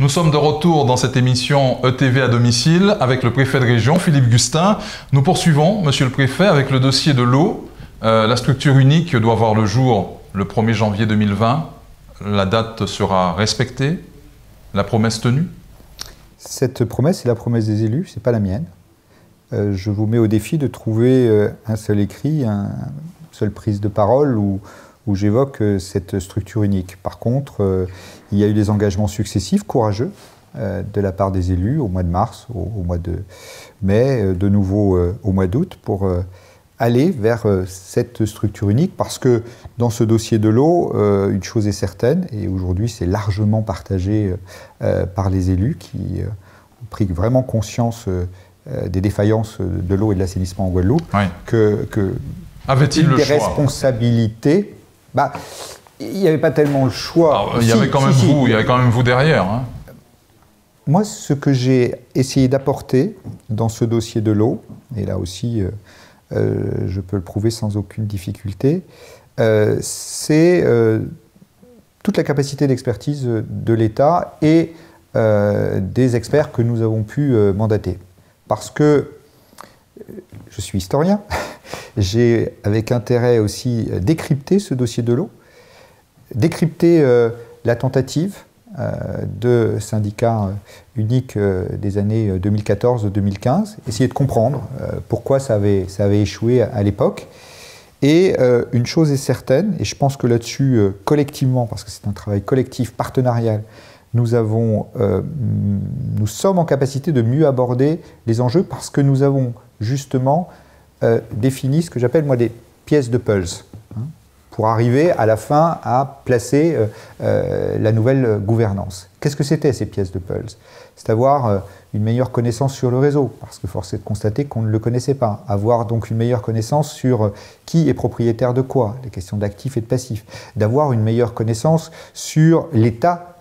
Nous sommes de retour dans cette émission ETV à domicile avec le préfet de région, Philippe Gustin. Nous poursuivons, monsieur le préfet, avec le dossier de l'eau. Euh, la structure unique doit voir le jour le 1er janvier 2020. La date sera respectée La promesse tenue? Cette promesse est la promesse des élus, ce n'est pas la mienne. Euh, je vous mets au défi de trouver euh, un seul écrit, une seule prise de parole où, où j'évoque cette structure unique. Par contre, il y a eu des engagements successifs, courageux, euh, de la part des élus au mois de mars, au, mois de mai, euh, de nouveau euh, au mois d'août, pour aller vers cette structure unique, parce que dans ce dossier de l'eau, une chose est certaine, et aujourd'hui c'est largement partagé par les élus qui ont pris vraiment conscience des défaillances de l'eau et de l'assainissement en Guadeloupe, que, que avait-il le des responsabilités bah, il n'y avait pas tellement le choix. il y avait quand même vous, il y avait quand même vous derrière. Hein. Moi, ce que j'ai essayé d'apporter dans ce dossier de l'eau, et là aussi, euh, euh, je peux le prouver sans aucune difficulté, euh, c'est toute la capacité d'expertise de l'État et des experts que nous avons pu mandater. Parce que je suis historien, j'ai avec intérêt aussi décrypté ce dossier de l'eau décrypter euh, la tentative euh, de syndicat euh, unique des années 2014-2015, essayer de comprendre pourquoi ça avait, ça avait échoué à, l'époque. Et une chose est certaine, et je pense que là-dessus, collectivement, parce que c'est un travail collectif, partenarial, nous, avons, nous sommes en capacité de mieux aborder les enjeux parce que nous avons justement défini ce que j'appelle moi des pièces de pulse pour arriver à la fin à placer euh, euh, la nouvelle gouvernance. Qu'est-ce que c'était ces pièces de Pulse? C'est avoir euh, une meilleure connaissance sur le réseau, parce que force est de constater qu'on ne le connaissait pas. Avoir donc une meilleure connaissance sur qui est propriétaire de quoi, les questions d'actifs et de passifs. D'avoir une meilleure connaissance sur l'état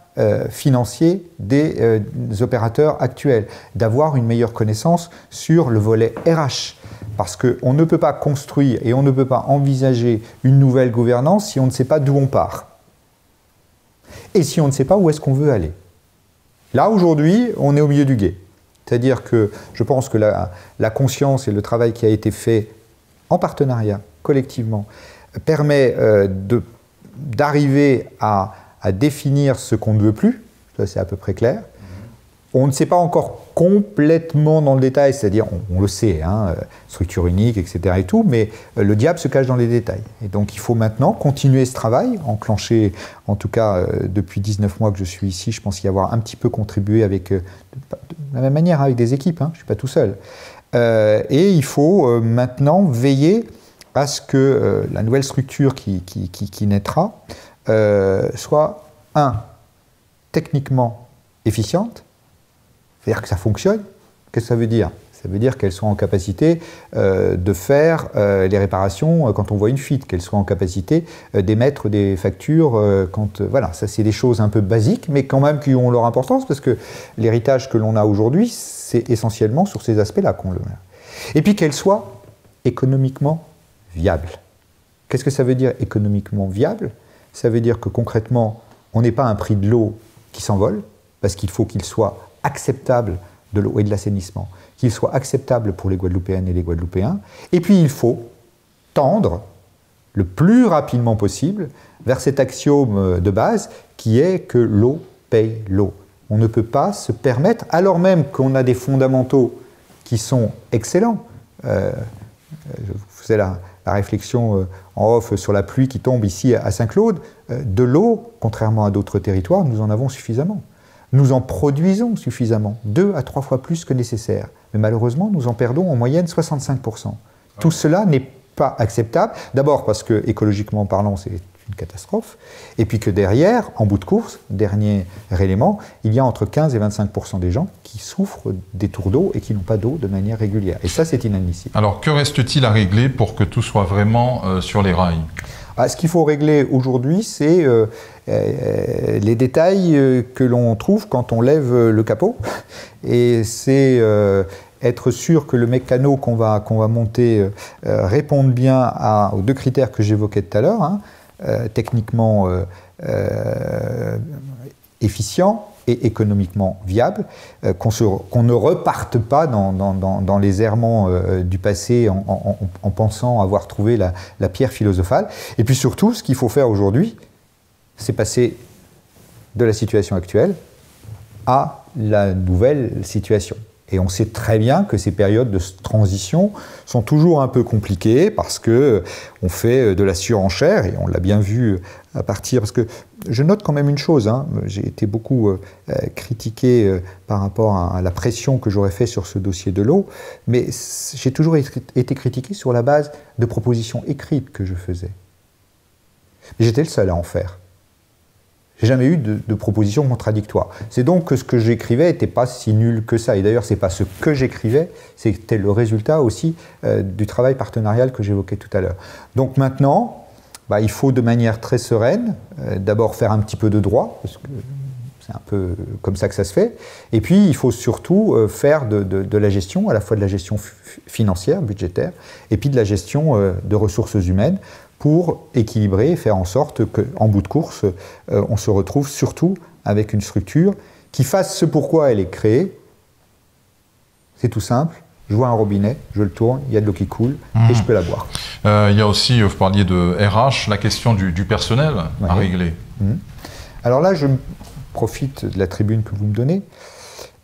financier des opérateurs actuels. D'avoir une meilleure connaissance sur le volet RH parce qu'on ne peut pas construire et on ne peut pas envisager une nouvelle gouvernance si on ne sait pas d'où on part. Et si on ne sait pas où est-ce qu'on veut aller. Là, aujourd'hui, on est au milieu du guet. C'est-à-dire que je pense que la, conscience et le travail qui a été fait en partenariat, collectivement, permet euh, d'arriver à, à définir ce qu'on ne veut plus, ça c'est à peu près clair, on ne sait pas encore complètement dans le détail, c'est-à-dire on, le sait, hein, euh, structure unique, etc. et tout, mais euh, le diable se cache dans les détails. Et donc il faut maintenant continuer ce travail, enclenché en tout cas euh, depuis 19 mois que je suis ici, je pense y avoir un petit peu contribué avec, de la même manière avec des équipes, hein, je ne suis pas tout seul. et il faut maintenant veiller à ce que la nouvelle structure qui, naîtra soit, un, techniquement efficiente, c'est-à-dire que ça fonctionne. Qu'est-ce que ça veut dire? Ça veut dire qu'elles sont en capacité euh, de faire euh, les réparations euh, quand on voit une fuite, qu'elles soient en capacité d'émettre des factures quand... voilà, ça c'est des choses un peu basiques, mais quand même qui ont leur importance, parce que l'héritage que l'on a aujourd'hui, c'est essentiellement sur ces aspects-là qu'on le... Et puis qu'elles soient économiquement viables. Qu'est-ce que ça veut dire économiquement viable? Ça veut dire que concrètement, on n'est pas un prix de l'eau qui s'envole, parce qu'il faut qu'il soit acceptable de l'eau et de l'assainissement, qu'il soit acceptable pour les Guadeloupéennes et les Guadeloupéens. Et puis il faut tendre le plus rapidement possible vers cet axiome de base qui est que l'eau paye l'eau. On ne peut pas se permettre, alors même qu'on a des fondamentaux qui sont excellents. Euh, je faisais la, la, réflexion euh, en off sur la pluie qui tombe ici à Saint-Claude. Euh, de l'eau, contrairement à d'autres territoires, nous en avons suffisamment. Nous en produisons suffisamment, deux à trois fois plus que nécessaire. Mais malheureusement, nous en perdons en moyenne 65%. Tout cela n'est pas acceptable. D'abord parce que, écologiquement parlant, c'est une catastrophe. Et puis que derrière, en bout de course, dernier élément, il y a entre 15 et 25% des gens qui souffrent des tours d'eau et qui n'ont pas d'eau de manière régulière. Et ça, c'est inadmissible. Alors, que reste-t-il à régler pour que tout soit vraiment euh, sur les rails? Ah, ce qu'il faut régler aujourd'hui, c'est euh, euh, les détails euh, que l'on trouve quand on lève le capot. Et c'est être sûr que le mécano qu'on va, qu'on va monter réponde bien aux deux critères que j'évoquais tout à l'heure, hein. Techniquement efficient et économiquement viable, euh, qu'on ne reparte pas dans, les errements euh, du passé en, pensant avoir trouvé la, pierre philosophale. Et puis surtout, ce qu'il faut faire aujourd'hui, c'est passer de la situation actuelle à la nouvelle situation. Et on sait très bien que ces périodes de transition sont toujours un peu compliquées parce que on fait de la surenchère et on l'a bien vu à partir parce que je note quand même une chose. Hein, j'ai été beaucoup euh, critiqué euh, par rapport à, la pression que j'aurais fait sur ce dossier de l'eau, mais j'ai toujours été critiqué sur la base de propositions écrites que je faisais. J'étais le seul à en faire. J'ai jamais eu de, proposition contradictoire. C'est donc que ce que j'écrivais n'était pas si nul que ça. Et d'ailleurs, c'est pas ce que j'écrivais, c'était le résultat aussi euh, du travail partenarial que j'évoquais tout à l'heure. Donc maintenant, bah, il faut de manière très sereine, euh, d'abord faire un petit peu de droit, parce que c'est un peu comme ça que ça se fait. Et puis, il faut surtout euh, faire de, la gestion, à la fois de la gestion financière, budgétaire, et puis de la gestion de ressources humaines, pour équilibrer et faire en sorte qu'en bout de course, euh, on se retrouve surtout avec une structure qui fasse ce pourquoi elle est créée. C'est tout simple. Je vois un robinet, je le tourne, il y a de l'eau qui coule et je mhm. peux la boire. Euh, il y a aussi, vous parliez de RH, la question du, personnel à régler. Mhm. Alors là, je profite de la tribune que vous me donnez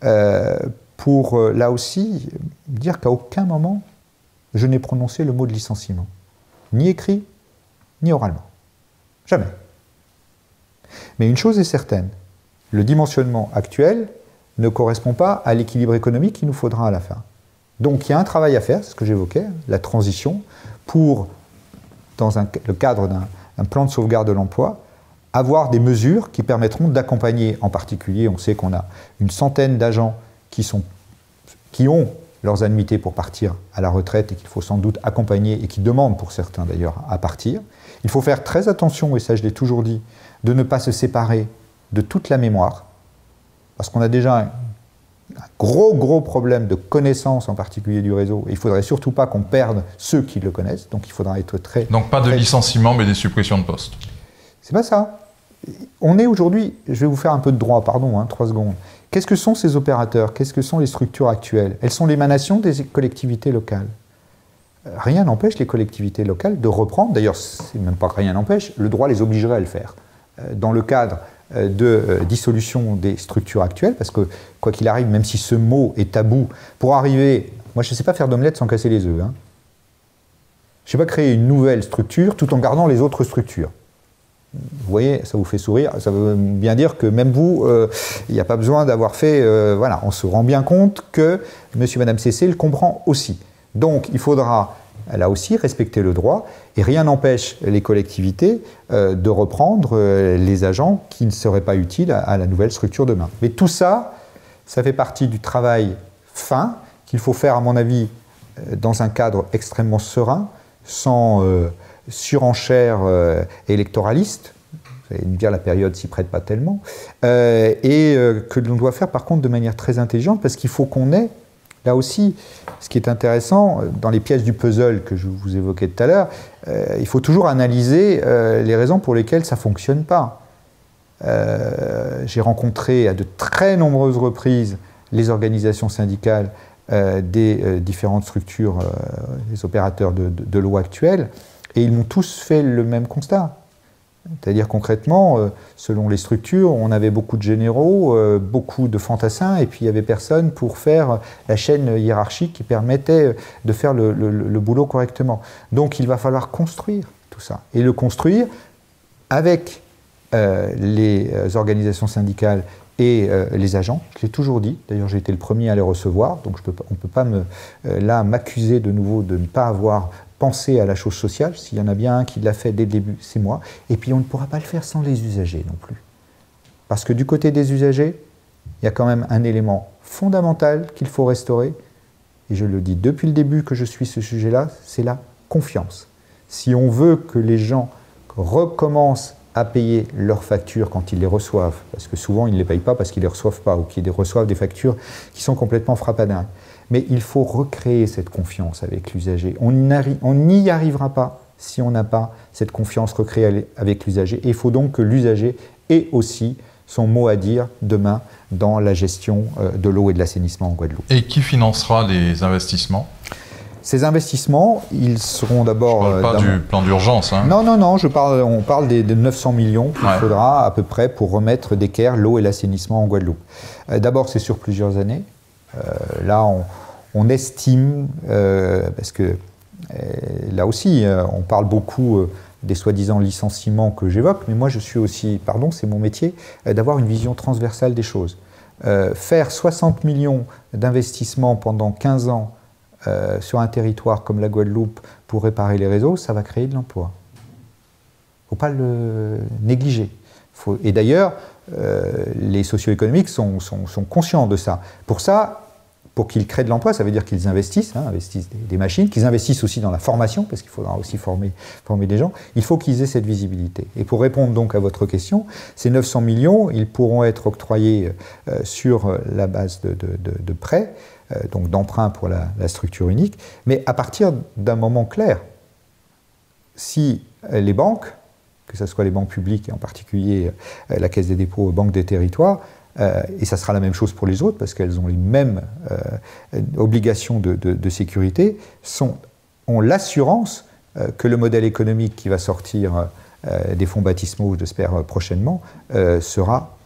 euh, pour là aussi dire qu'à aucun moment je n'ai prononcé le mot de licenciement, ni écrit, ni oralement. Jamais. Mais une chose est certaine, le dimensionnement actuel ne correspond pas à l'équilibre économique qu'il nous faudra à la fin. Donc il y a un travail à faire, c'est ce que j'évoquais, la transition, pour, dans le cadre d'un plan de sauvegarde de l'emploi, avoir des mesures qui permettront d'accompagner, en particulier, on sait qu'on a une centaine d'agents qui, qui ont leurs annuités pour partir à la retraite et qu'il faut sans doute accompagner et qui demandent pour certains d'ailleurs à partir. Il faut faire très attention, et ça je l'ai toujours dit, de ne pas se séparer de toute la mémoire, parce qu'on a déjà un, gros, gros problème de connaissance, en particulier du réseau, et il ne faudrait surtout pas qu'on perde ceux qui le connaissent, donc il faudra être très... Donc pas de licenciement, mais des suppressions de postes. C'est pas ça. On est aujourd'hui, je vais vous faire un peu de droit, pardon, hein, trois secondes. Qu'est-ce que sont ces opérateurs? Qu'est-ce que sont les structures actuelles? Elles sont l'émanation des collectivités locales rien n'empêche les collectivités locales de reprendre, d'ailleurs, c'est même pas que rien n'empêche, le droit les obligerait à le faire. Euh, dans le cadre euh, de euh, dissolution des structures actuelles, parce que quoi qu'il arrive, même si ce mot est tabou, pour arriver, moi je ne sais pas faire d'omelette sans casser les œufs. Hein. Je ne sais pas créer une nouvelle structure tout en gardant les autres structures. Vous voyez, ça vous fait sourire. Ça veut bien dire que même vous, il n'y a pas besoin d'avoir fait. voilà, on se rend bien compte que Monsieur, Madame CC le comprend aussi. Donc il faudra là aussi respecter le droit et rien n'empêche les collectivités euh, de reprendre euh, les agents qui ne seraient pas utiles à, la nouvelle structure demain. Mais tout ça, ça fait partie du travail fin qu'il faut faire à mon avis euh, dans un cadre extrêmement serein, sans surenchère électoraliste, allez me dire la période s'y prête pas tellement, et que l'on doit faire par contre de manière très intelligente parce qu'il faut qu'on ait Là aussi, ce qui est intéressant, dans les pièces du puzzle que je vous évoquais tout à l'heure, euh, il faut toujours analyser euh, les raisons pour lesquelles ça ne fonctionne pas. Euh, j'ai rencontré à de très nombreuses reprises les organisations syndicales des différentes structures, des opérateurs de, de loi actuels, et ils m'ont tous fait le même constat. C'est-à-dire concrètement, euh, selon les structures, on avait beaucoup de généraux, euh, beaucoup de fantassins, et puis il n'y avait personne pour faire la chaîne hiérarchique qui permettait de faire le, boulot correctement. Donc il va falloir construire tout ça. Et le construire avec euh, les organisations syndicales et les agents. Je l'ai toujours dit, d'ailleurs j'ai été le premier à les recevoir, donc on ne peut pas me, là m'accuser de nouveau de ne pas avoir penser à la chose sociale. S'il y en a bien un qui l'a fait dès le début, c'est moi. Et puis on ne pourra pas le faire sans les usagers non plus. Parce que du côté des usagers, il y a quand même un élément fondamental qu'il faut restaurer. Et je le dis depuis le début que je suis ce sujet-là, c'est la confiance. Si on veut que les gens recommencent à payer leurs factures quand ils les reçoivent, parce que souvent ils ne les payent pas parce qu'ils ne les reçoivent pas, ou qu'ils reçoivent des factures qui sont complètement frappadingues. Mais il faut recréer cette confiance avec l'usager. On n'y arrivera pas si on n'a pas cette confiance recréée avec l'usager. Il faut donc que l'usager ait aussi son mot à dire demain dans la gestion de l'eau et de l'assainissement en Guadeloupe. Et qui financera les investissements? Ces investissements, ils seront d'abord. Je parle pas du plan d'urgence. Hein. Non, non, non. Je parle, on parle des, 900 millions qu'il faudra à peu près pour remettre d'équerre l'eau et l'assainissement en Guadeloupe. d'abord, c'est sur plusieurs années. là, on, on estime, euh, parce que euh, là aussi, euh, on parle beaucoup des soi-disant licenciements que j'évoque, mais moi je suis aussi, pardon, c'est mon métier, d'avoir une vision transversale des choses. faire 60 millions d'investissements pendant 15 ans sur un territoire comme la Guadeloupe pour réparer les réseaux, ça va créer de l'emploi. Il ne faut pas le négliger. et d'ailleurs, les socio-économiques sont, sont, conscients de ça. Pour ça, pour qu'ils créent de l'emploi, ça veut dire qu'ils investissent, hein, investissent des, machines, qu'ils investissent aussi dans la formation, parce qu'il faudra aussi former, former des gens. Il faut qu'ils aient cette visibilité. Et pour répondre donc à votre question, ces 900 millions, ils pourront être octroyés euh, sur la base de, prêts, euh, donc d'emprunts pour la, structure unique, mais à partir d'un moment clair. Si les banques, que ce soit les banques publiques et en particulier euh, la Caisse des dépôts, Banque des territoires, euh, et ça sera la même chose pour les autres, parce qu'elles ont les mêmes euh, obligations de, sécurité, ont l'assurance euh, que le modèle économique qui va sortir des fonds baptismaux, j'espère prochainement, sera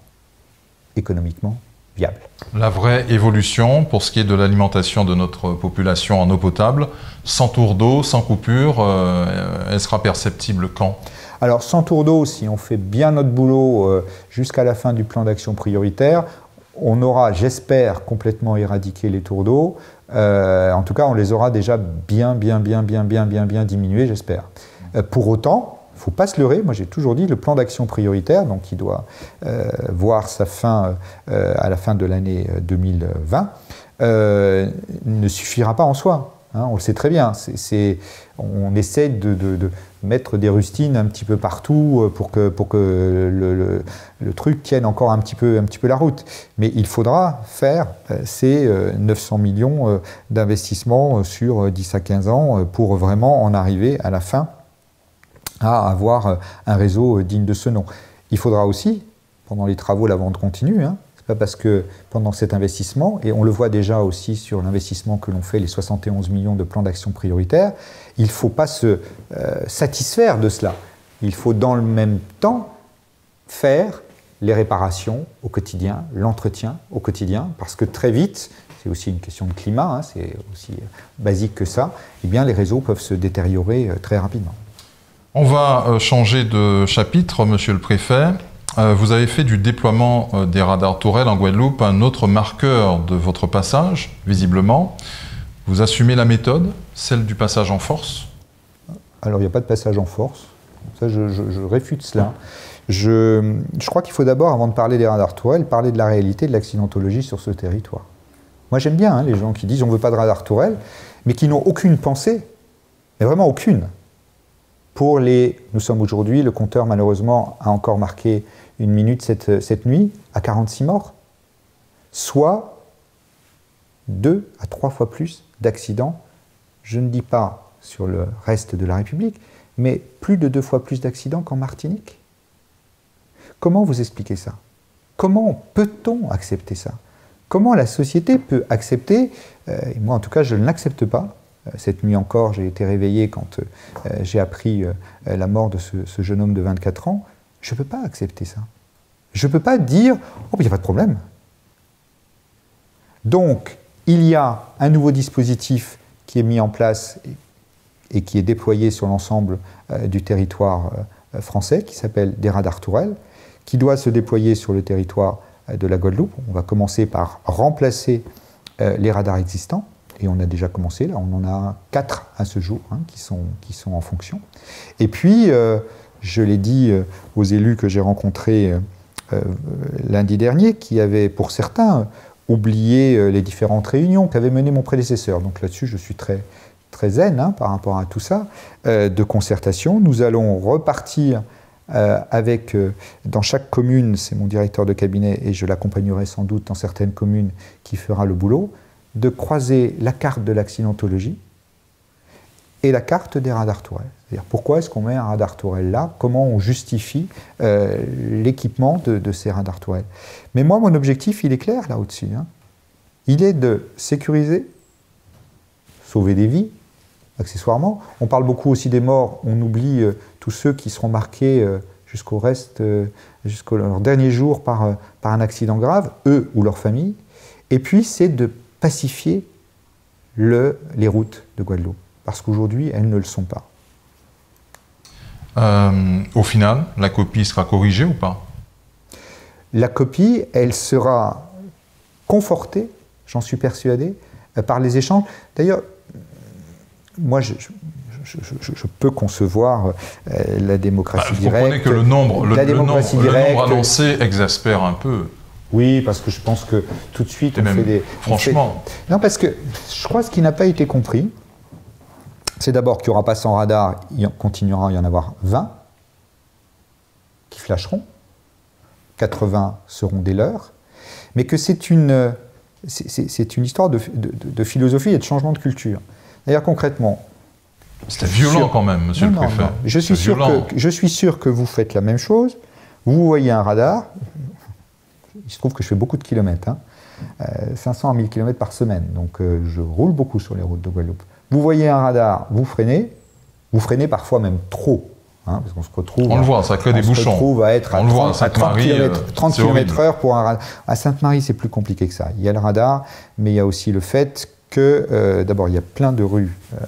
économiquement viable. La vraie évolution pour ce qui est de l'alimentation de notre population en eau potable, sans tour d'eau, sans coupure, elle sera perceptible quand? Alors sans tour d'eau, si on fait bien notre boulot euh, jusqu'à la fin du plan d'action prioritaire, on aura, j'espère, complètement éradiqué les tours d'eau. Euh, en tout cas, on les aura déjà bien, bien, bien, bien, bien, bien, bien diminués, j'espère. Euh, pour autant, ne faut pas se leurrer. Moi, j'ai toujours dit le plan d'action prioritaire, donc qui doit voir sa fin à la fin de l'année 2020, ne suffira pas en soi. Hein, on le sait très bien. on essaie de, mettre des rustines un petit peu partout euh, pour que, le, truc tienne encore un petit, peu, un petit peu la route. Mais il faudra faire euh, ces 900 euh, millions d'investissements sur 10 à 15 ans pour vraiment en arriver à la fin à avoir un réseau digne de ce nom. Il faudra aussi, pendant les travaux, la vente continue, hein, parce que pendant cet investissement, et on le voit déjà aussi sur l'investissement que l'on fait, les 71 millions de plans d'action prioritaires, il ne faut pas se euh, satisfaire de cela. Il faut dans le même temps faire les réparations au quotidien, l'entretien au quotidien, parce que très vite, c'est aussi une question de climat, hein, c'est aussi basique que ça, eh bien les réseaux peuvent se détériorer euh, très rapidement. On va euh, changer de chapitre, monsieur le préfet. Euh, vous avez fait du déploiement euh, des radars tourelles en Guadeloupe un autre marqueur de votre passage, visiblement. Vous assumez la méthode, celle du passage en force? Alors, il n'y a pas de passage en force. Ça, je, réfute cela. Je, crois qu'il faut d'abord, avant de parler des radars tourelles, parler de la réalité de l'accidentologie sur ce territoire. Moi, j'aime bien hein, les gens qui disent on ne veut pas de radars tourelles, mais qui n'ont aucune pensée, mais vraiment aucune. Pour les. Nous sommes aujourd'hui, le compteur, malheureusement, a encore marqué une minute cette, cette nuit à 46 morts, soit deux à trois fois plus d'accidents, je ne dis pas sur le reste de la République, mais plus de deux fois plus d'accidents qu'en Martinique. Comment vous expliquez ça? Comment peut-on accepter ça? Comment la société peut accepter, euh, et moi en tout cas je ne l'accepte pas, cette nuit encore j'ai été réveillé quand euh, j'ai appris la mort de ce jeune homme de 24 ans, je ne peux pas accepter ça. Je ne peux pas dire Oh, il n'y a pas de problème. Donc, il y a un nouveau dispositif qui est mis en place et, qui est déployé sur l'ensemble euh, du territoire euh, français, qui s'appelle des radars tourelles, qui doit se déployer sur le territoire euh, de la Guadeloupe. On va commencer par remplacer les radars existants, et on a déjà commencé, là on en a quatre à ce jour hein, qui, sont, qui sont en fonction. Et puis, je l'ai dit euh, aux élus que j'ai rencontrés euh, euh, lundi dernier, qui avaient pour certains oublié les différentes réunions qu'avait menées mon prédécesseur. Donc là-dessus, je suis très, très zen hein, par rapport à tout ça, de concertation. Nous allons repartir avec, dans chaque commune, c'est mon directeur de cabinet et je l'accompagnerai sans doute dans certaines communes qui fera le boulot, de croiser la carte de l'accidentologie et la carte des radars tourelles. C'est-à-dire pourquoi est-ce qu'on met un radar tourelle là? Comment on justifie euh, l'équipement de, ces radars tourelles? Mais moi, mon objectif, il est clair là au-dessus. Hein. Il est de sécuriser, sauver des vies, accessoirement. On parle beaucoup aussi des morts, on oublie euh, tous ceux qui seront marqués euh, jusqu'au reste, jusqu'au leur dernier jour par, par un accident grave, eux ou leur famille. Et puis, c'est de pacifier le, les routes de Guadeloupe, parce qu'aujourd'hui, elles ne le sont pas. Euh, au final, la copie sera corrigée ou pas? La copie, elle sera confortée, j'en suis persuadé, euh, par les échanges. D'ailleurs, moi, je, peux concevoir euh, la démocratie bah, directe. Vous que le nombre, le, nombre, annoncé exaspère un peu. Oui, parce que je pense que tout de suite, on fait des. Franchement. Non, parce que je crois ce qui n'a pas été compris, c'est d'abord qu'il n'y aura pas 100 radars, il continuera à y en avoir 20 qui flasheront, 80 seront des leurs, mais que c'est une, c'est, une histoire de, philosophie et de changement de culture. D'ailleurs, concrètement. C'est violent quand même, monsieur le préfet. Je, suis sûr que, je suis sûr que vous faites la même chose. Vous voyez un radar, il se trouve que je fais beaucoup de kilomètres, 500 hein. à 1000 km par semaine, donc euh, je roule beaucoup sur les routes de Guadeloupe. Vous voyez un radar, vous freinez, vous freinez parfois même trop. Hein, parce qu'on se retrouve. On le voit, ça crée des bouchons. On se retrouve à être à, 30, km, 30 km/h pour un radar. À Sainte-Marie, c'est plus compliqué que ça. Il y a le radar, mais il y a aussi le fait que, euh, d'abord, il y a plein de rues euh,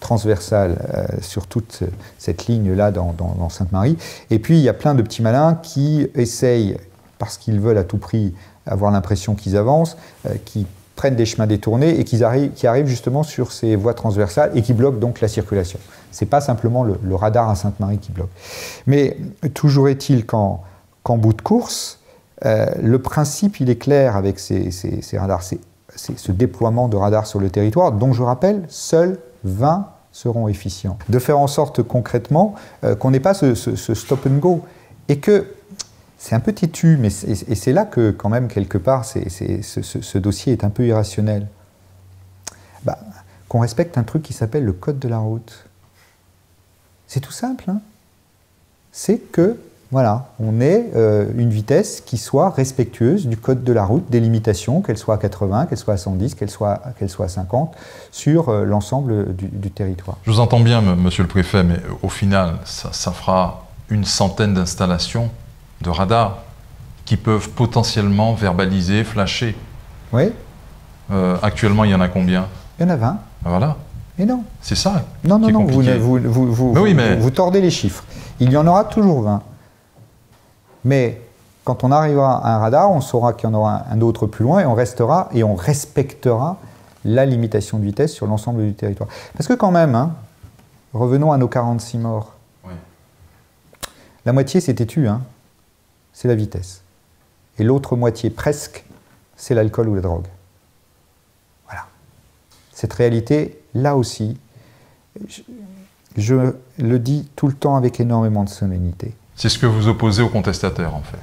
transversales euh, sur toute cette ligne-là dans, dans Sainte-Marie. Et puis, il y a plein de petits malins qui essayent, parce qu'ils veulent à tout prix avoir l'impression qu'ils avancent, qui prennent des chemins détournés et qui arrivent, justement sur ces voies transversales et qui bloquent donc la circulation. Ce n'est pas simplement le, radar à Sainte-Marie qui bloque. Mais toujours est-il qu'en bout de course, euh, le principe, il est clair avec ces, radars, ce déploiement de radars sur le territoire, dont je rappelle, seuls 20 seront efficients. De faire en sorte concrètement euh, qu'on n'ait pas ce, stop and go et que c'est un peu têtu, mais et c'est là que, quand même, quelque part, ce, dossier est un peu irrationnel. Bah, qu'on respecte un truc qui s'appelle le code de la route. C'est tout simple. Hein. c'est que, voilà, on ait euh, une vitesse qui soit respectueuse du code de la route, des limitations, qu'elle soit à 80, qu'elle soit à 110, qu'elle soit, soit à 50, sur euh, l'ensemble du, territoire. Je vous entends bien, monsieur le préfet, mais au final, ça fera une centaine d'installations de radars qui peuvent potentiellement verbaliser, flasher. Oui. Euh, actuellement, il y en a combien? Il y en a 20. Voilà. Mais non. C'est ça. Non, non, non, vous, vous, vous, oui, mais... vous, tordez les chiffres. Il y en aura toujours 20. Mais quand on arrivera à un radar, on saura qu'il y en aura un autre plus loin et on restera et on respectera la limitation de vitesse sur l'ensemble du territoire. Parce que quand même, hein, revenons à nos 46 morts. Oui. La moitié s'est tue. Hein c'est la vitesse. Et l'autre moitié, presque, c'est l'alcool ou la drogue. Voilà. Cette réalité, là aussi, je, le dis tout le temps avec énormément de solennité. C'est ce que vous opposez aux contestataires, en fait.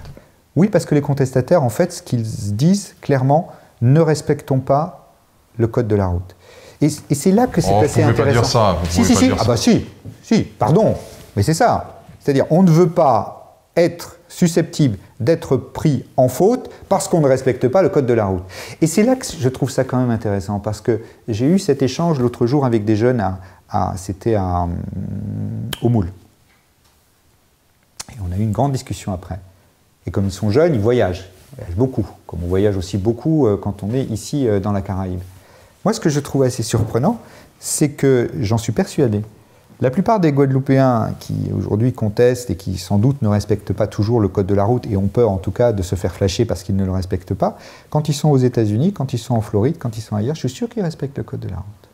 Oui, parce que les contestataires, en fait, ce qu'ils disent clairement, ne respectons pas le code de la route. Et, c'est là que c'est oh, assez intéressant. Pas dire ça. si, si, si. ah bah si, si, pardon. Mais c'est ça. C'est-à-dire, on ne veut pas être susceptible d'être pris en faute parce qu'on ne respecte pas le code de la route. Et c'est là que je trouve ça quand même intéressant, parce que j'ai eu cet échange l'autre jour avec des jeunes, à, c'était à, au Moule. Et on a eu une grande discussion après. Et comme ils sont jeunes, ils voyagent, ils voyagent beaucoup, comme on voyage aussi beaucoup euh, quand on est ici euh, dans la Caraïbe. Moi, ce que je trouve assez surprenant, c'est que j'en suis persuadé, la plupart des Guadeloupéens qui aujourd'hui contestent et qui sans doute ne respectent pas toujours le code de la route et ont peur en tout cas de se faire flasher parce qu'ils ne le respectent pas, quand ils sont aux États-Unis, quand ils sont en Floride, quand ils sont ailleurs, je suis sûr qu'ils respectent le code de la route.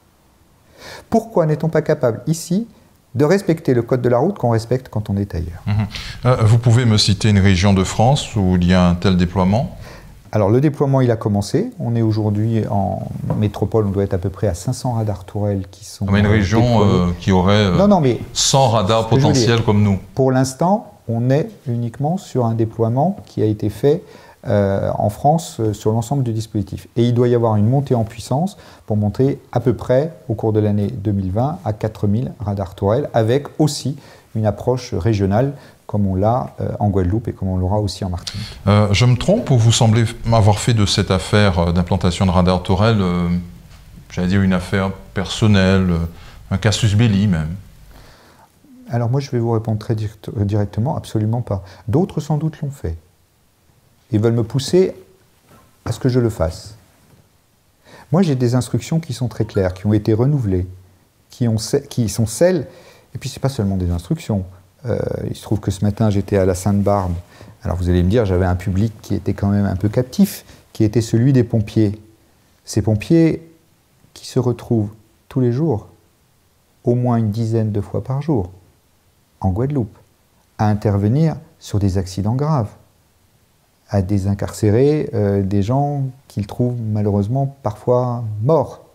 Pourquoi n'est-on pas capable ici de respecter le code de la route qu'on respecte quand on est ailleurs? Mhm. euh, Vous pouvez me citer une région de France où il y a un tel déploiement? Alors le déploiement, il a commencé. On est aujourd'hui en métropole, on doit être à peu près à 500 radars tourelles qui sont. Mais une région euh, qui aurait euh, non, non, mais 100 radars potentiels comme nous. Pour l'instant, on est uniquement sur un déploiement qui a été fait en France sur l'ensemble du dispositif. Et il doit y avoir une montée en puissance pour monter à peu près au cours de l'année 2020 à 4000 radars tourelles, avec aussi une approche régionale comme on l'a en Guadeloupe et comme on l'aura aussi en Martinique. je me trompe ou vous semblez avoir fait de cette affaire d'implantation de radars tourelles, j'allais dire une affaire personnelle, un casus belli même? Alors moi, je vais vous répondre très directement, absolument pas. D'autres, sans doute, l'ont fait. Ils veulent me pousser à ce que je le fasse. Moi, j'ai des instructions qui sont très claires, qui ont été renouvelées, qui, ont, qui sont celles, et puis ce n'est pas seulement des instructions. Euh, il se trouve que ce matin, j'étais à la Sainte-Barbe. Alors vous allez me dire, j'avais un public qui était quand même un peu captif, qui était celui des pompiers. Ces pompiers qui se retrouvent tous les jours, au moins une dizaine de fois par jour, en Guadeloupe, à intervenir sur des accidents graves, à désincarcérer euh, des gens qu'ils trouvent malheureusement parfois morts.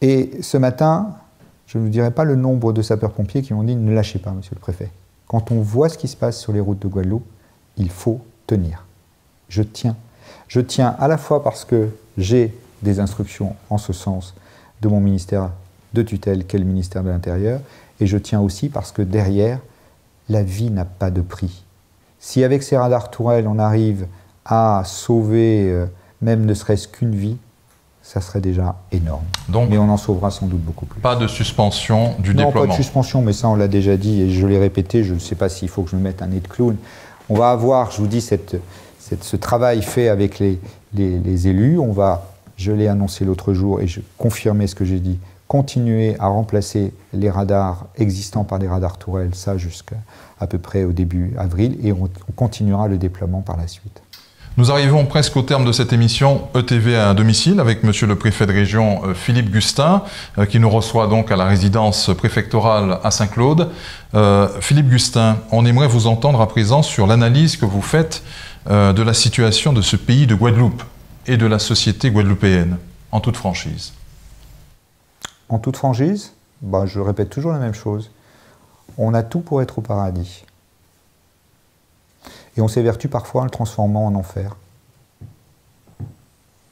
Et ce matin, je ne vous dirai pas le nombre de sapeurs-pompiers qui m'ont dit ne lâchez pas, monsieur le préfet. Quand on voit ce qui se passe sur les routes de Guadeloupe, il faut tenir. Je tiens. Je tiens à la fois parce que j'ai des instructions en ce sens de mon ministère de tutelle qu'est le ministère de l'Intérieur, et je tiens aussi parce que derrière, la vie n'a pas de prix. Si avec ces radars tourelles, on arrive à sauver euh, même ne serait-ce qu'une vie, ça serait déjà énorme. Donc, mais on en sauvera sans doute beaucoup plus. Pas de suspension du non, déploiement. pas de suspension, mais ça on l'a déjà dit et je l'ai répété. Je ne sais pas s'il faut que je me mette un nez de clown. On va avoir, je vous dis, cette, ce travail fait avec les, les élus. On va, je l'ai annoncé l'autre jour et je confirmais ce que j'ai dit, continuer à remplacer les radars existants par des radars tourelles, ça jusqu'à à peu près au début avril, et on, continuera le déploiement par la suite. Nous arrivons presque au terme de cette émission ETV à domicile avec Monsieur le préfet de région euh, Philippe Gustin, euh, qui nous reçoit donc à la résidence préfectorale à Saint-Claude. Euh, Philippe Gustin, on aimerait vous entendre à présent sur l'analyse que vous faites de la situation de ce pays de Guadeloupe et de la société guadeloupéenne, en toute franchise en toute franchise, bah, je répète toujours la même chose. On a tout pour être au paradis. Et on s'évertue parfois en le transformant en enfer.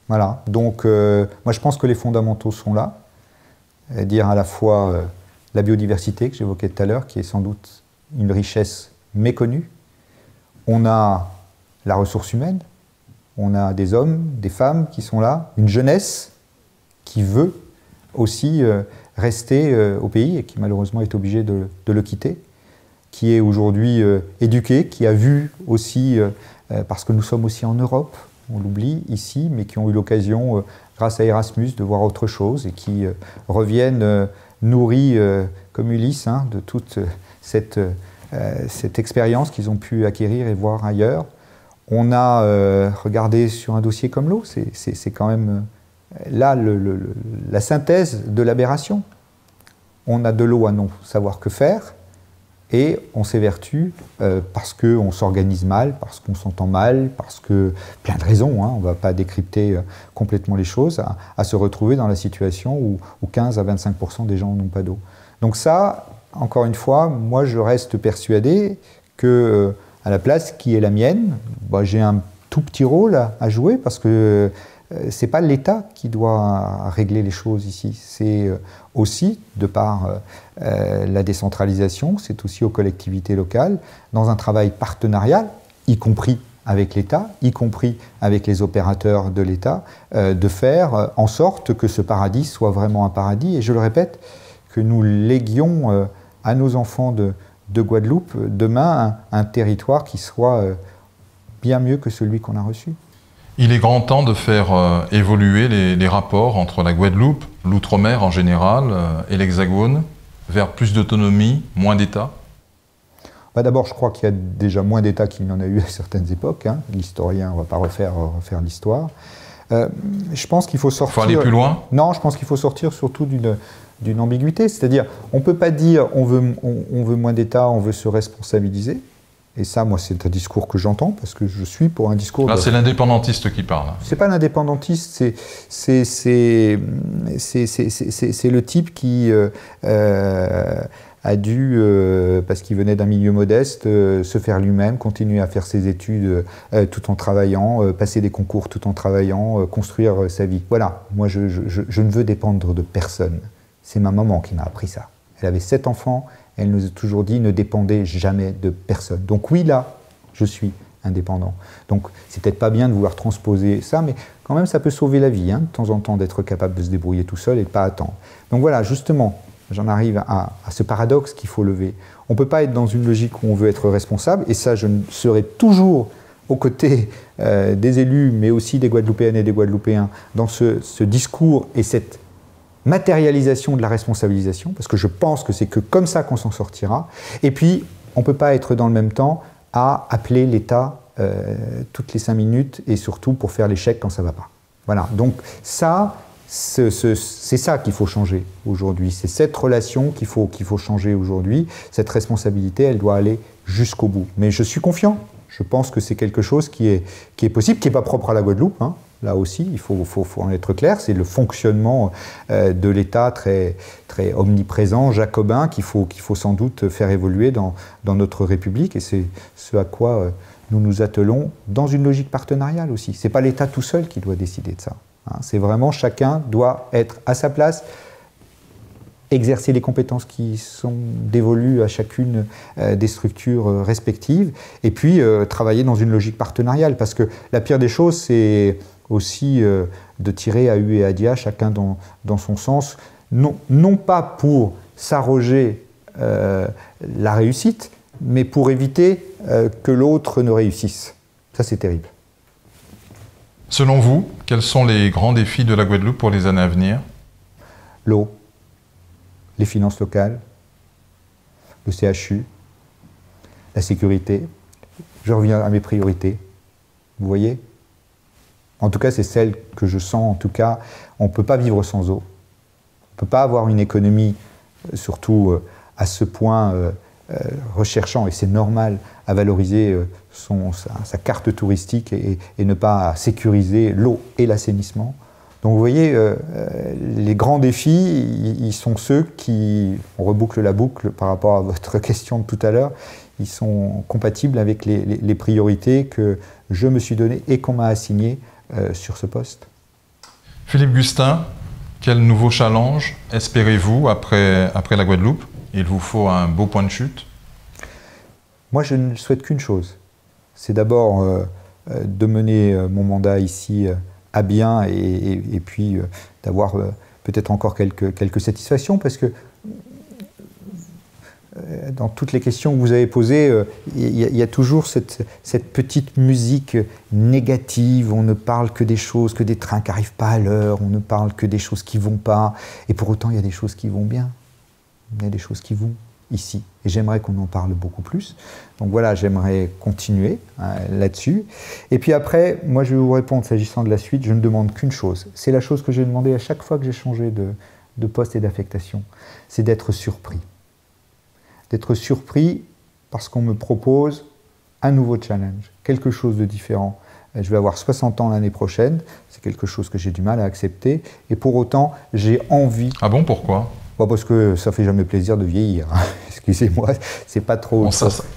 Voilà. Donc, euh, moi, je pense que les fondamentaux sont là. dire à la fois euh, la biodiversité que j'évoquais tout à l'heure, qui est sans doute une richesse méconnue. On a la ressource humaine. On a des hommes, des femmes qui sont là, une jeunesse qui veut aussi euh, rester euh, au pays et qui malheureusement est obligé de, le quitter, qui est aujourd'hui euh, éduqué, qui a vu aussi, parce que nous sommes aussi en Europe, on l'oublie ici, mais qui ont eu l'occasion, grâce à Erasmus, de voir autre chose et qui reviennent nourris comme Ulysse hein, de toute cette, cette expérience qu'ils ont pu acquérir et voir ailleurs. On a regardé sur un dossier comme l'eau, c'est quand même là la synthèse de l'aberration. On a de l'eau à non savoir que faire, et on s'évertue euh, parce qu'on s'organise mal, parce qu'on s'entend mal, parce que plein de raisons, hein, on ne va pas décrypter euh, complètement les choses, à, se retrouver dans la situation où, 15 à 25 des gens n'ont pas d'eau. Donc ça, encore une fois, moi je reste persuadé que euh, à la place qui est la mienne, bah, j'ai un tout petit rôle à jouer parce que c'est pas l'État qui doit régler les choses ici. C'est euh, aussi, de par euh, la décentralisation, c'est aussi aux collectivités locales, dans un travail partenarial, y compris avec l'État, y compris avec les opérateurs de l'État, de faire en sorte que ce paradis soit vraiment un paradis. Et je le répète, que nous léguions à nos enfants de, Guadeloupe demain un territoire qui soit bien mieux que celui qu'on a reçu. Il est grand temps de faire euh, évoluer les, rapports entre la Guadeloupe, l'outre-mer en général euh, et l'Hexagone vers plus d'autonomie, moins d'État bah D'abord, je crois qu'il y a déjà moins d'États qu'il n'y en a eu à certaines époques. Hein. L'historien, on ne va pas refaire, refaire l'histoire. Euh, je pense qu'il faut sortir. Il faut aller plus loin Non, je pense qu'il faut sortir surtout d'une ambiguïté. C'est-à-dire, on ne peut pas dire on veut, on veut moins d'État, on veut se responsabiliser. Et ça, moi, c'est un discours que j'entends parce que je suis pour un discours. Là, c'est l'indépendantiste qui parle. C'est pas l'indépendantiste, c'est c'est le type qui euh, euh, a dû, euh, parce qu'il venait d'un milieu modeste, se faire lui-même, continuer à faire ses études tout en travaillant, passer des concours tout en travaillant, construire sa vie. Voilà, moi je, je, ne veux dépendre de personne. C'est ma maman qui m'a appris ça. Elle avait sept enfants, elle nous a toujours dit ne dépendez jamais de personne. Donc oui, là, je suis indépendant. Donc c'est peut-être pas bien de vouloir transposer ça, mais quand même ça peut sauver la vie, hein, de temps en temps, d'être capable de se débrouiller tout seul et de pas attendre. Donc voilà, justement, j'en arrive à, ce paradoxe qu'il faut lever. On ne peut pas être dans une logique où on veut être responsable, et ça, je serai toujours aux côtés euh, des élus, mais aussi des Guadeloupéennes et des Guadeloupéens, dans ce, discours et cette matérialisation de la responsabilisation, parce que je pense que c'est que comme ça qu'on s'en sortira. Et puis, on ne peut pas être dans le même temps à appeler l'État euh, toutes les cinq minutes, et surtout pour faire l'échec quand ça ne va pas. Voilà, donc ça, c'est ça qu'il faut changer aujourd'hui. C'est cette relation qu'il faut, qu'il faut changer aujourd'hui. Cette responsabilité, elle doit aller jusqu'au bout. Mais je suis confiant. Je pense que c'est quelque chose qui est, qui est possible, qui n'est pas propre à la Guadeloupe. Hein. Là aussi, il faut, en être clair. C'est le fonctionnement euh, de l'État très, très omniprésent, jacobin, qu'il faut, qu'il faut sans doute faire évoluer dans, dans notre République. Et c'est ce à quoi euh, nous nous attelons dans une logique partenariale aussi. Ce n'est pas l'État tout seul qui doit décider de ça. Hein, c'est vraiment chacun doit être à sa place, exercer les compétences qui sont dévolues à chacune euh, des structures respectives, et puis travailler dans une logique partenariale. Parce que la pire des choses, c'est aussi de tirer à U et à Dia, chacun dans, dans son sens, non, non pas pour s'arroger la réussite, mais pour éviter que l'autre ne réussisse. Ça, c'est terrible. Selon vous, quels sont les grands défis de la Guadeloupe pour les années à venir? L'eau, les finances locales, le CHU, la sécurité. Je reviens à mes priorités. Vous voyez? En tout cas, c'est celle que je sens. En tout cas, on ne peut pas vivre sans eau. On ne peut pas avoir une économie, euh, surtout euh, à ce point euh, recherchant, et c'est normal, à valoriser sa, carte touristique et, ne pas sécuriser l'eau et l'assainissement. Donc vous voyez, les grands défis, ils, sont ceux qui, on reboucle la boucle par rapport à votre question de tout à l'heure, ils sont compatibles avec les, priorités que je me suis données et qu'on m'a assignées euh, sur ce poste. Philippe Gustin, quel nouveau challenge espérez-vous après, après la Guadeloupe? Il vous faut un beau point de chute. Moi, je ne souhaite qu'une chose, c'est d'abord euh, euh, de mener mon mandat ici à bien et, puis d'avoir peut-être encore quelques, quelques satisfactions parce que dans toutes les questions que vous avez posées, il y, a toujours cette, petite musique négative. On ne parle que des choses, que des trains qui n'arrivent pas à l'heure. On ne parle que des choses qui ne vont pas. Et pour autant, il y a des choses qui vont bien. Il y a des choses qui vont ici. Et j'aimerais qu'on en parle beaucoup plus. Donc voilà, j'aimerais continuer hein, là-dessus. Et puis après, moi je vais vous répondre s'agissant de la suite, je ne demande qu'une chose. C'est la chose que j'ai demandé à chaque fois que j'ai changé de poste et d'affectation. C'est d'être surpris. D'être surpris parce qu'on me propose un nouveau challenge, quelque chose de différent. Euh, je vais avoir 60 ans l'année prochaine, c'est quelque chose que j'ai du mal à accepter, et pour autant, j'ai envie. Ah bon, pourquoi? Parce que ça fait jamais plaisir de vieillir. Hein. Excusez-moi, c'est pas trop.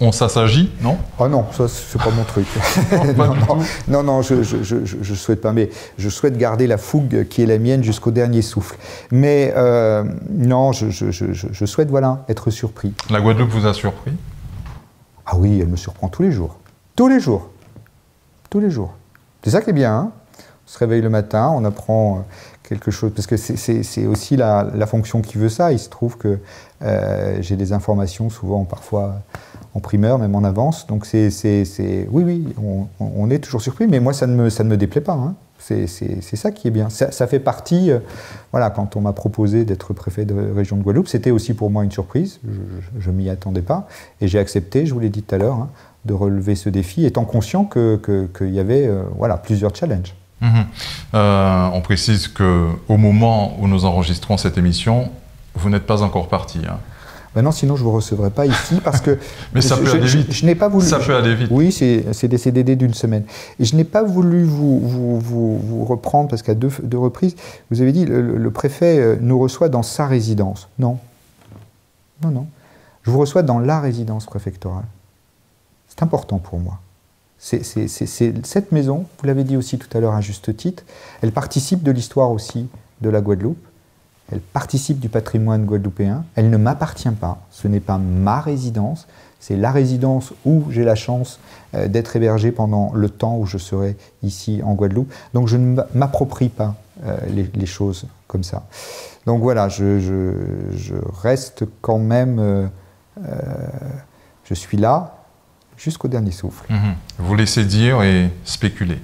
On s'assagit, non? Ah non, ça c'est pas mon truc. non, non, je, je, souhaite pas, mais je souhaite garder la fougue qui est la mienne jusqu'au dernier souffle. Mais euh, non, je, souhaite voilà être surpris. La Guadeloupe vous a surpris? Ah oui, elle me surprend tous les jours, tous les jours, tous les jours. C'est ça qui est bien. Hein on se réveille le matin, on apprend quelque chose, parce que c'est aussi la, fonction qui veut ça. Il se trouve que euh, j'ai des informations souvent, parfois en primeur, même en avance. Donc c'est, oui, oui, on, est toujours surpris, mais moi ça ne me, déplaît pas. Hein. C'est ça qui est bien. Ça, fait partie, euh, voilà, quand on m'a proposé d'être préfet de région de Guadeloupe, c'était aussi pour moi une surprise. Je ne m'y attendais pas. Et j'ai accepté, je vous l'ai dit tout à l'heure, hein, de relever ce défi, étant conscient qu'il que, y avait euh, plusieurs challenges. Mhm. Euh, on précise que au moment où nous enregistrons cette émission, vous n'êtes pas encore parti. Hein. Ben non, sinon je ne vous recevrai pas ici parce que. Mais ça peut aller vite. Je, n'ai pas voulu. Ça peut aller vite. Oui, c'est des CDD d'une semaine. Et je n'ai pas voulu vous, vous, vous, reprendre parce qu'à deux, deux, reprises, vous avez dit le, le, préfet euh, nous reçoit dans sa résidence. Non. Non, non. Je vous reçois dans la résidence préfectorale. C'est important pour moi. Cette maison, vous l'avez dit aussi tout à l'heure à juste titre, elle participe de l'histoire aussi de la Guadeloupe, elle participe du patrimoine guadeloupéen, elle ne m'appartient pas, ce n'est pas ma résidence, c'est la résidence où j'ai la chance euh, d'être hébergé pendant le temps où je serai ici en Guadeloupe. Donc je ne m'approprie pas euh, les, choses comme ça. Donc voilà, je, reste quand même, euh, je suis là jusqu'au dernier souffle. Mhm. Vous laissez dire et spéculer.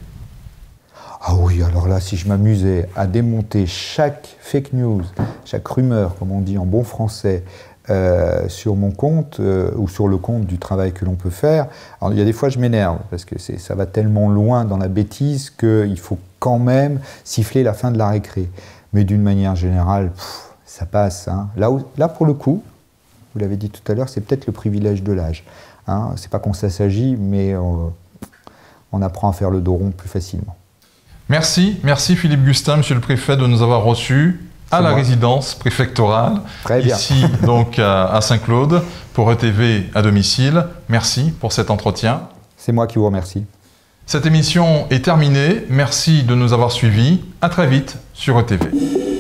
Ah oui, alors là, si je m'amusais à démonter chaque fake news, chaque rumeur, comme on dit en bon français, euh, sur mon compte euh, ou sur le compte du travail que l'on peut faire. Alors, il y a des fois, je m'énerve parce que ça va tellement loin dans la bêtise qu'il faut quand même siffler la fin de la récré. Mais d'une manière générale, ça passe. Hein. Là, là, pour le coup, vous l'avez dit tout à l'heure, c'est peut-être le privilège de l'âge. Hein. C'est pas qu'on s'agit, mais euh, on apprend à faire le dos rond plus facilement. Merci, merci Philippe Gustin, Monsieur le Préfet, de nous avoir reçus à la résidence préfectorale, ici donc à Saint-Claude, pour ETV à domicile. Merci pour cet entretien. C'est moi qui vous remercie. Cette émission est terminée. Merci de nous avoir suivis. À très vite sur ETV.